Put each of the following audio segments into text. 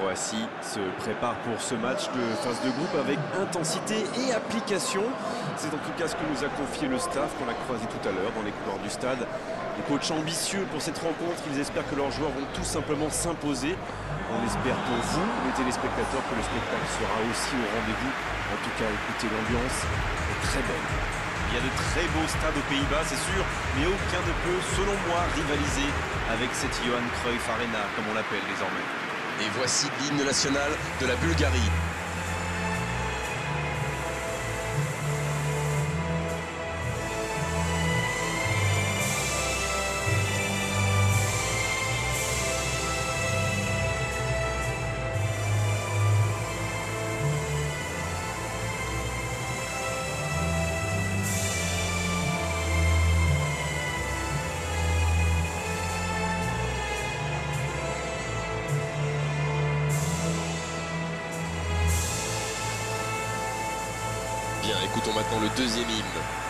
Croatie se prépare pour ce match de phase de groupe avec intensité et application. C'est en tout cas ce que nous a confié le staff qu'on a croisé tout à l'heure dans les couloirs du stade. Les coachs ambitieux pour cette rencontre, ils espèrent que leurs joueurs vont tout simplement s'imposer. On espère pour vous, les téléspectateurs, que le spectacle sera aussi au rendez-vous. En tout cas, écoutez, l'ambiance est très belle. Il y a de très beaux stades aux Pays-Bas, c'est sûr, mais aucun ne peut, selon moi, rivaliser avec cette Johan Cruyff Arena, comme on l'appelle désormais. Et voici l'hymne national de la Bulgarie. Écoutons maintenant le deuxième hymne.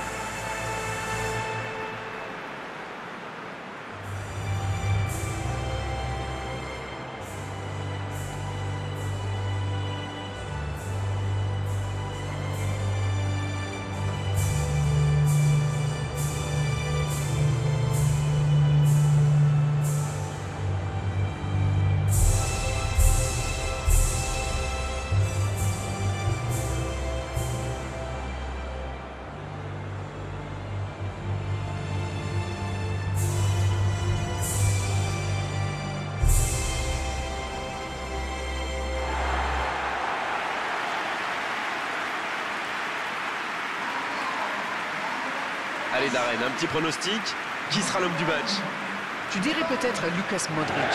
Allez Darren, un petit pronostic. Qui sera l'homme du match Je dirais peut-être Lukas Modric,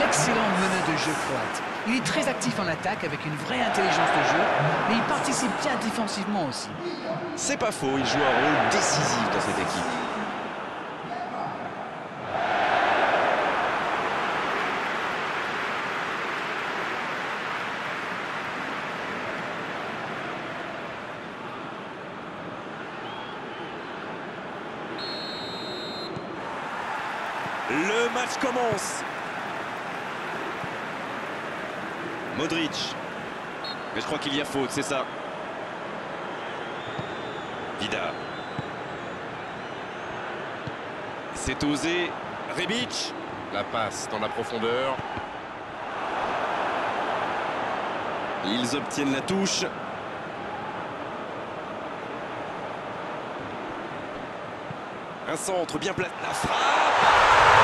l'excellent meneur de jeu croate. Il est très actif en attaque avec une vraie intelligence de jeu, mais il participe bien défensivement aussi. C'est pas faux, il joue un rôle décisif dans cette équipe. Le match commence. Modric. Mais je crois qu'il y a faute, c'est ça. Vida. C'est osé. Rebic. La passe dans la profondeur. Ils obtiennent la touche. Un centre bien placé. La frappe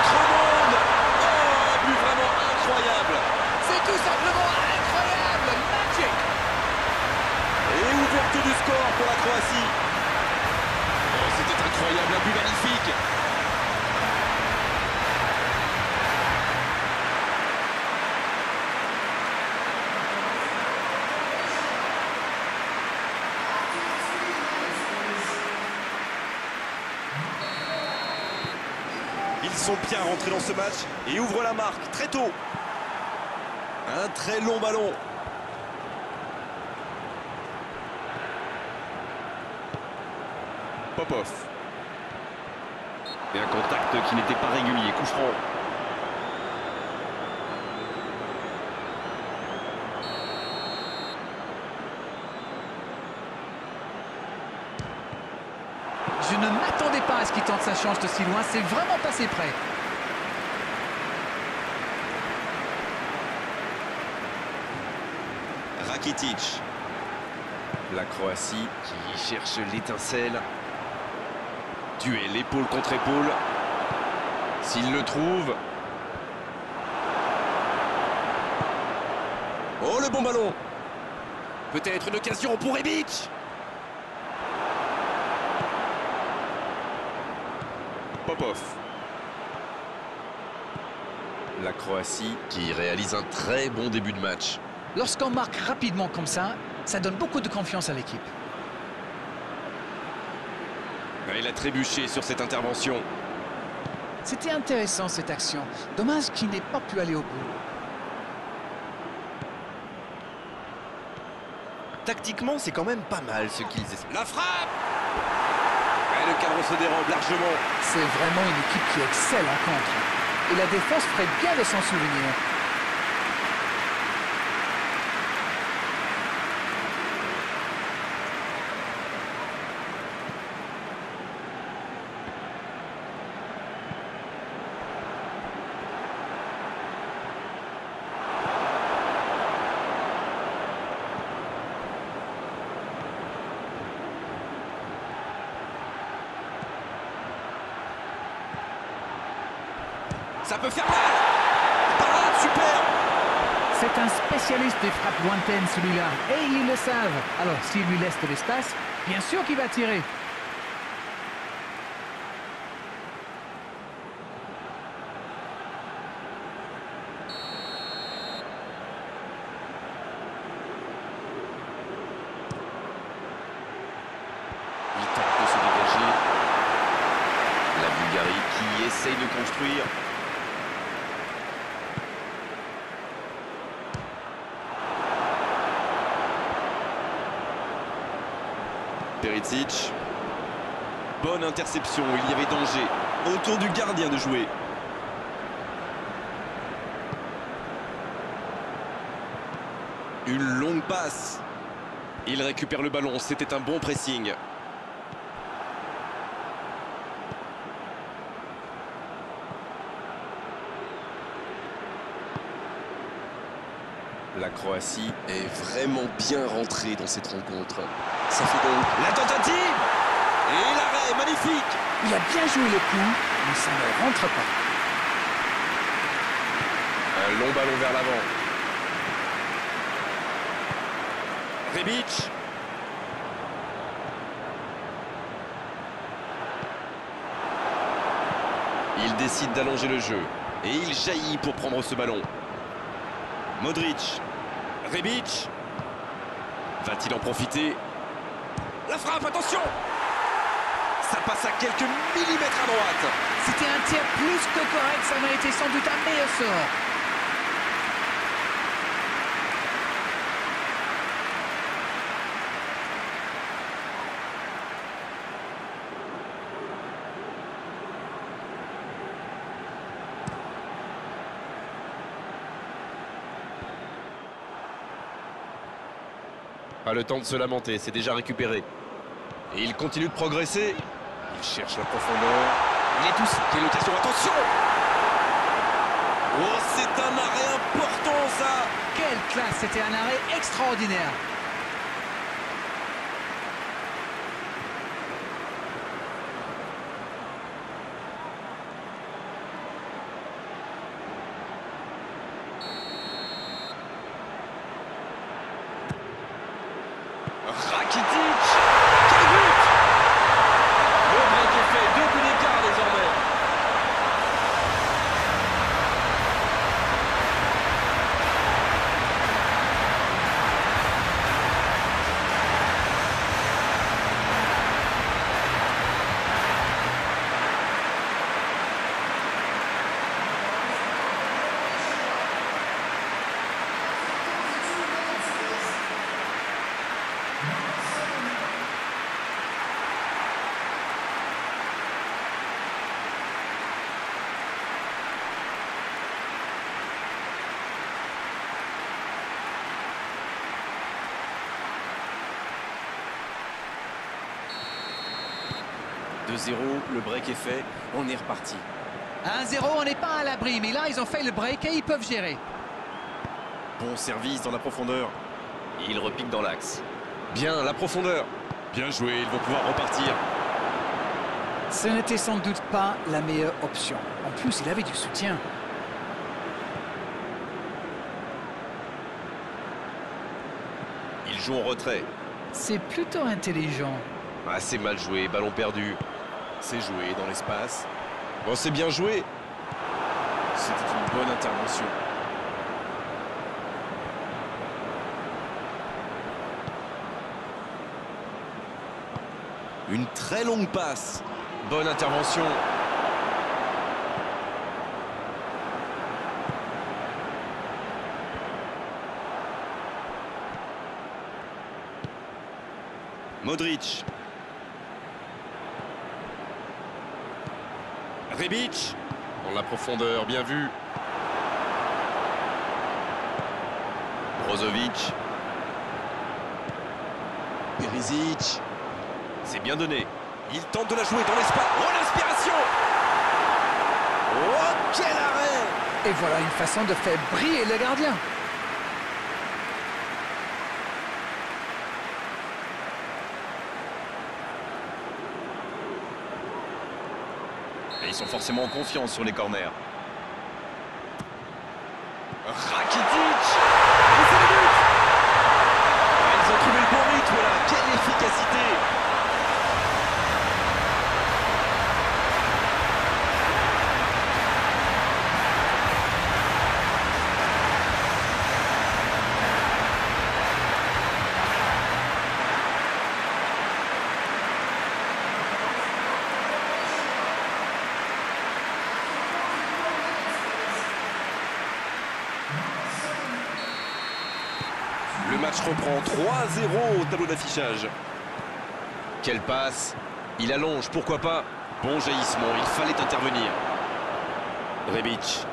autre monde Oh, but vraiment incroyable C'est tout simplement incroyable, magic Et ouverture du score pour la Croatie. Oh, c'était incroyable, un but magnifique. Ils sont bien rentrés dans ce match et ouvrent la marque très tôt. Un très long ballon. Popov. Et un contact qui n'était pas régulier, coup franc. Je ne m'attendais pas à ce qu'il tente sa chance de si loin, c'est vraiment passé près. Rakitic. La Croatie qui cherche l'étincelle. Duel épaule contre épaule. S'il le trouve. Oh le bon ballon Peut-être une occasion pour Rebic Popov. La Croatie qui réalise un très bon début de match. Lorsqu'on marque rapidement comme ça, ça donne beaucoup de confiance à l'équipe. Il a trébuché sur cette intervention. C'était intéressant cette action. Dommage qu'il n'ait pas pu aller au bout. Tactiquement, c'est quand même pas mal ce qu'ils essaient. La frappe le cadre se dérobe largement. C'est vraiment une équipe qui excelle en contre. Et la défense ferait bien de s'en souvenir. Ça peut faire mal Parade, super C'est un spécialiste des frappes lointaines, celui-là. Et ils le savent. Alors, s'il lui laisse de l'espace, bien sûr qu'il va tirer. Il tente de se dégager. La Bulgarie qui essaye de construire. Bonne interception, il y avait danger. Autour du gardien de jouer. Une longue passe. Il récupère le ballon, c'était un bon pressing. La Croatie est vraiment bien rentrée dans cette rencontre. Ça fait donc la tentative et l'arrêt magnifique. Il a bien joué le coup, mais ça ne rentre pas. Un long ballon vers l'avant. Rebic. Il décide d'allonger le jeu et il jaillit pour prendre ce ballon. Modric. Rebic. Va-t-il en profiter? La frappe, attention Ça passe à quelques millimètres à droite. C'était un tir plus que correct, ça été sans doute un meilleur sort. Le temps de se lamenter, c'est déjà récupéré. Et il continue de progresser. Il cherche la profondeur. Il est tous. Quelle occasion, attention Oh, c'est un arrêt important, ça Quelle classe, c'était un arrêt extraordinaire. 2-0, le break est fait, on est reparti. 1-0, on n'est pas à l'abri, mais là, ils ont fait le break et ils peuvent gérer. Bon service dans la profondeur. Il repique dans l'axe. Bien, la profondeur. Bien joué, ils vont pouvoir repartir. Ce n'était sans doute pas la meilleure option. En plus, il avait du soutien. Il joue en retrait. C'est plutôt intelligent. Assez mal joué, ballon perdu. C'est joué dans l'espace. Bon, c'est bien joué. C'était une bonne intervention. Une très longue passe. Bonne intervention. Modric. Rebic. Dans la profondeur, bien vu. Brozovic. Perisic. C'est bien donné. Il tente de la jouer dans l'espace. Oh, l'inspiration Oh, quel arrêt Et voilà une façon de faire briller le gardien. Ils sont forcément en confiance sur les corners. Match reprend 3-0 au tableau d'affichage. Quelle passe Il allonge, pourquoi pas Bon jaillissement, il fallait intervenir. Rebic.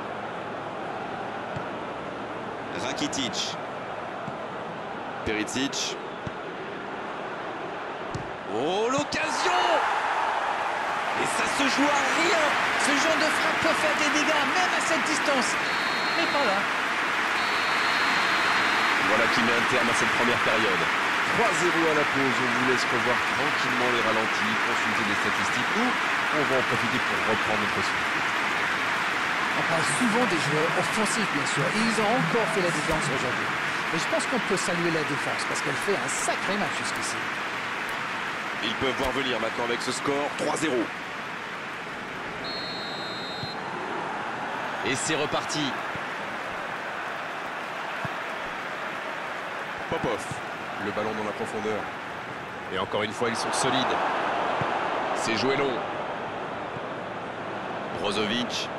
Rakitic. Perisic. Oh, l'occasion Et ça se joue à rien Ce genre de frappe peut faire des dégâts, même à cette distance. Mais pas là. Voilà qui met un terme à cette première période. 3-0 à la pause, on vous laisse revoir tranquillement les ralentis, consulter les statistiques. Nous, on va en profiter pour reprendre notre souffle. On parle souvent des joueurs offensifs, bien sûr, et ils ont encore fait la différence aujourd'hui. Mais je pense qu'on peut saluer la défense, parce qu'elle fait un sacré match jusqu'ici. Ils peuvent voir venir maintenant avec ce score 3-0. Et c'est reparti. Popov. Le ballon dans la profondeur. Et encore une fois, ils sont solides. C'est joué long. Brozovic.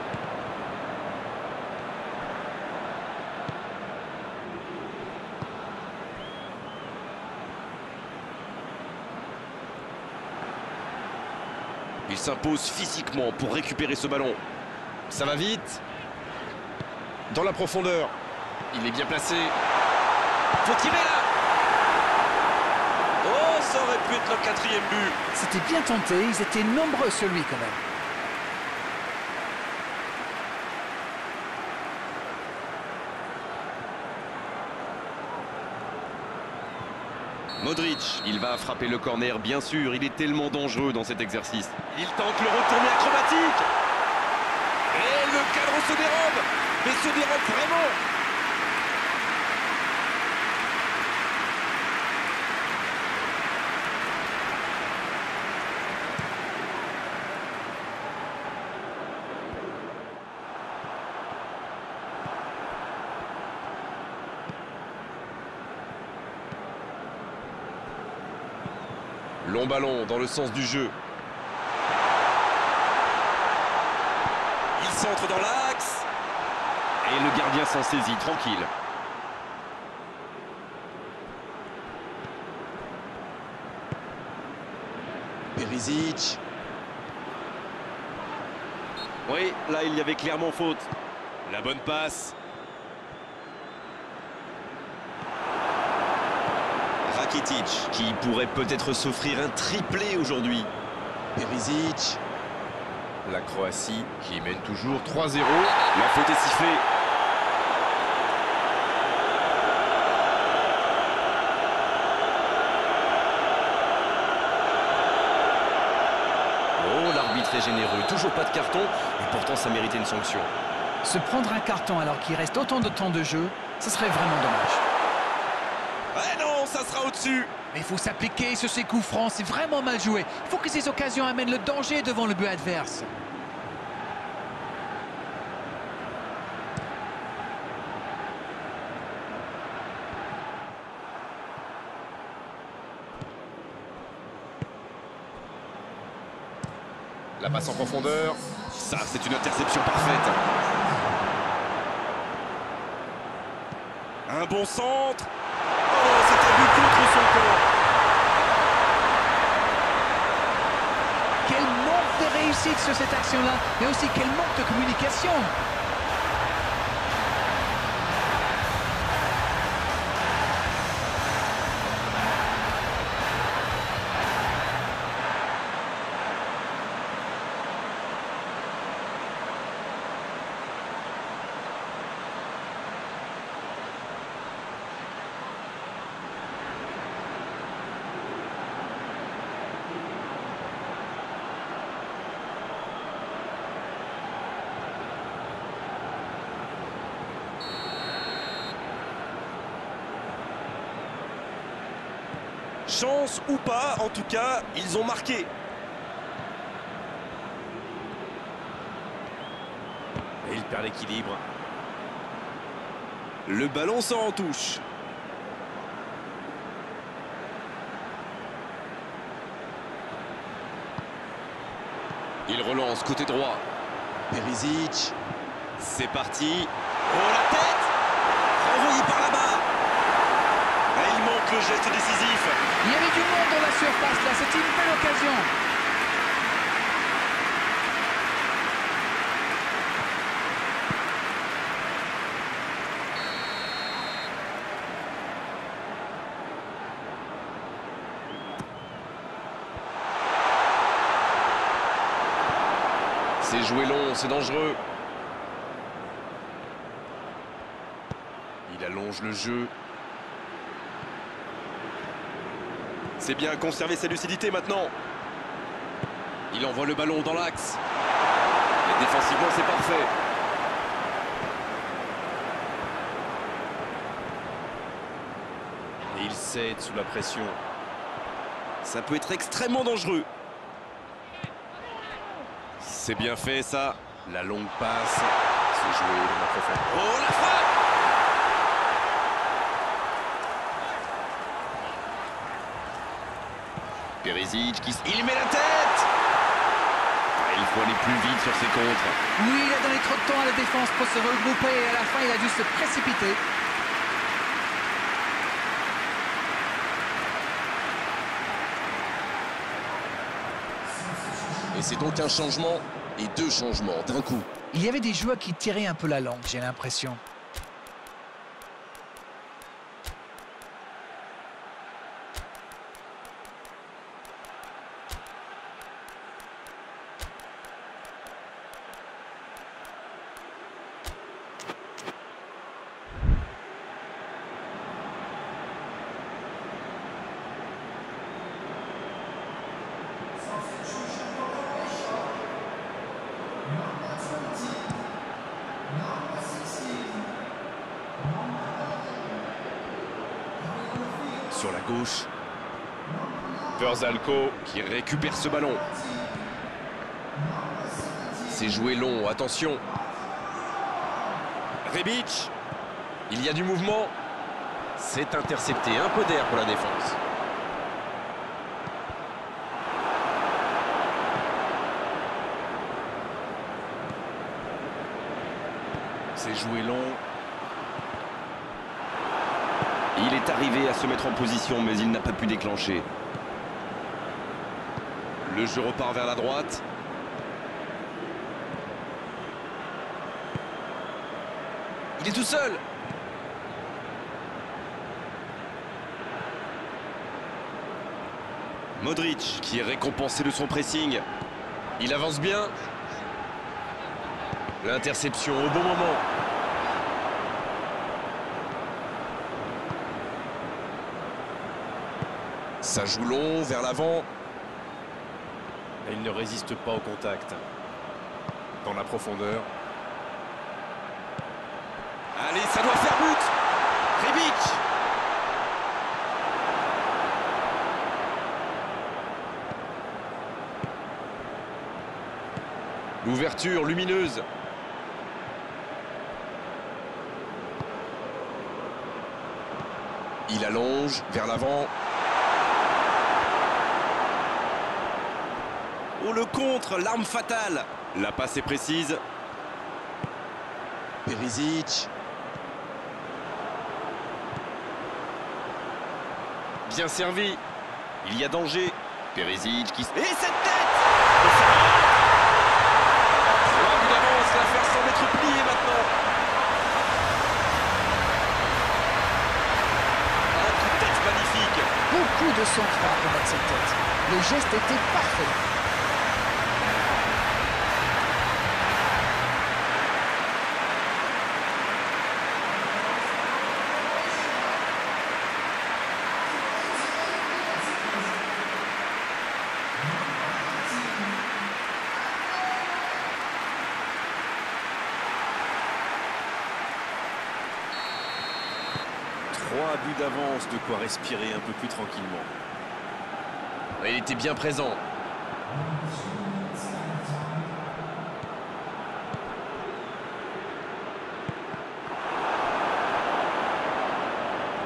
Il s'impose physiquement pour récupérer ce ballon. Ça va vite. Dans la profondeur. Il est bien placé. Faut tirer là ça aurait pu être le quatrième but. C'était bien tenté, ils étaient nombreux sur lui quand même. Modric, il va frapper le corner, bien sûr. Il est tellement dangereux dans cet exercice. Il tente le retourné acrobatique. Et le cadre se dérobe. Mais se dérobe vraiment. Long ballon dans le sens du jeu. Il centre dans l'axe. Et le gardien s'en saisit, tranquille. Perisic. Oui, là il y avait clairement faute. La bonne passe. Rakitic, qui pourrait peut-être s'offrir un triplé aujourd'hui. Perisic. La Croatie qui mène toujours 3-0. La faute est sifflée. Oh, l'arbitre est généreux. Toujours pas de carton, et pourtant ça méritait une sanction. Se prendre un carton alors qu'il reste autant de temps de jeu, ce serait vraiment dommage. Ça sera au-dessus. Mais il faut s'appliquer sur ces coups francs, c'est vraiment mal joué. Il faut que ces occasions amènent le danger devant le but adverse. La passe en profondeur. Ça, c'est une interception parfaite. Un bon centre. Quel manque de réussite sur cette action-là, mais aussi quel manque de communication. Chance ou pas, en tout cas, ils ont marqué. Et il perd l'équilibre. Le ballon sort en touche. Il relance côté droit. Perisic. C'est parti. Oh la tête avec le geste décisif. Il y avait du monde dans la surface là, c'était une belle occasion. C'est joué long, c'est dangereux. Il allonge le jeu. C'est bien conserver sa lucidité maintenant. Il envoie le ballon dans l'axe. Et défensivement, c'est parfait. Et il cède sous la pression. Ça peut être extrêmement dangereux. C'est bien fait, ça. La longue passe, c'est joué dans la profondeur. Oh, la frappe Perisic qui... s- Il met la tête Ah, Il faut aller plus vite sur ses contres. Oui, il a donné trop de temps à la défense pour se regrouper et à la fin il a dû se précipiter. Et c'est donc un changement et deux changements d'un coup. Il y avait des joueurs qui tiraient un peu la langue, j'ai l'impression. Gauche, Verzalco qui récupère ce ballon. C'est joué long, attention. Rebic. Il y a du mouvement. C'est intercepté, un peu d'air pour la défense. c'est joué long. Il est arrivé à se mettre en position, mais il n'a pas pu déclencher. Le jeu repart vers la droite. Il est tout seul. Modric qui est récompensé de son pressing. Il avance bien. L'interception au bon moment. Ça joue long vers l'avant. Il ne résiste pas au contact. Dans la profondeur. Allez, ça doit faire but Rebic L'ouverture lumineuse. Il allonge vers l'avant. Oh le contre, l'arme fatale. La passe est précise. Perisic. Bien servi. Il y a danger. Perisic qui... Et cette tête buts d'avance, l'affaire semble être pliée maintenant. Un coup de tête magnifique. Beaucoup de sang-froid pour mettre cette tête. Le geste était parfait. Trois buts d'avance, de quoi respirer un peu plus tranquillement. Il était bien présent.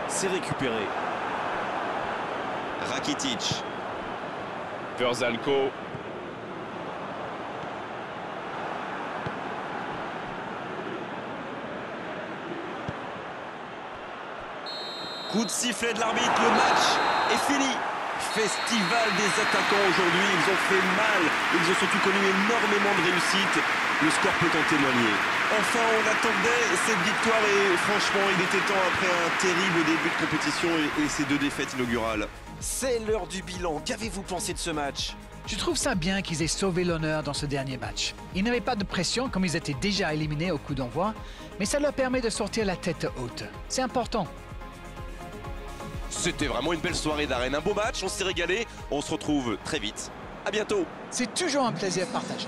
C'est récupéré. Rakitic. Verzalco. Coup de sifflet de l'arbitre, le match est fini. Festival des attaquants aujourd'hui, ils ont fait mal, ils ont surtout connu énormément de réussite. Le score peut en témoigner. Enfin, on attendait cette victoire et franchement, il était temps après un terrible début de compétition et, et ces deux défaites inaugurales. C'est l'heure du bilan. Qu'avez-vous pensé de ce match? Je trouve ça bien qu'ils aient sauvé l'honneur dans ce dernier match? Ils n'avaient pas de pression comme ils étaient déjà éliminés au coup d'envoi, mais ça leur permet de sortir la tête haute. C'est important. C'était vraiment une belle soirée d'arène, un beau match, on s'est régalé. On se retrouve très vite. À bientôt. C'est toujours un plaisir partagé.